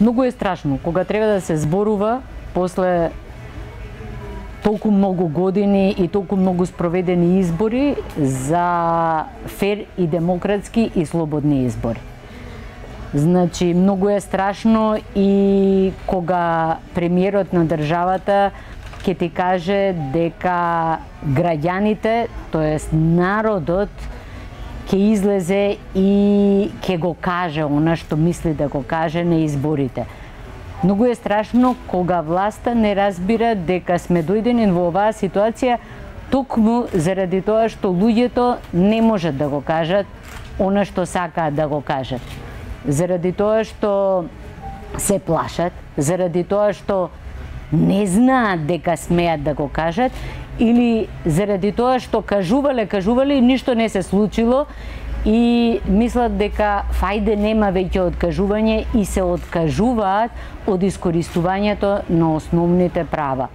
Многу е страшно кога треба да се зборува после толку многу години и толку многу спроведени избори за фер и демократски и слободни избори. Значи, многу е страшно и кога премиерот на државата ќе ти каже дека граѓаните, тоест народот, ќе излезе и ќе го каже она што мисли да го каже на изборите. Многу е страшно кога власта не разбира дека сме дојдени во оваа ситуација токму заради тоа што луѓето не можат да го кажат она што сакаат да го кажат заради тоа што се плашат, заради тоа што не знаат дека смеат да го кажат или заради тоа што кажувале, кажувале и ништо не се случило и мислат дека фајде нема веќе откажување и се откажуваат од искористувањето на основните права.